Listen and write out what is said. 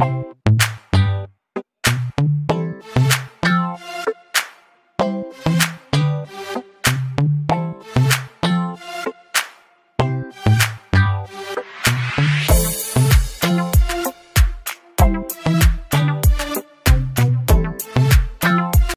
you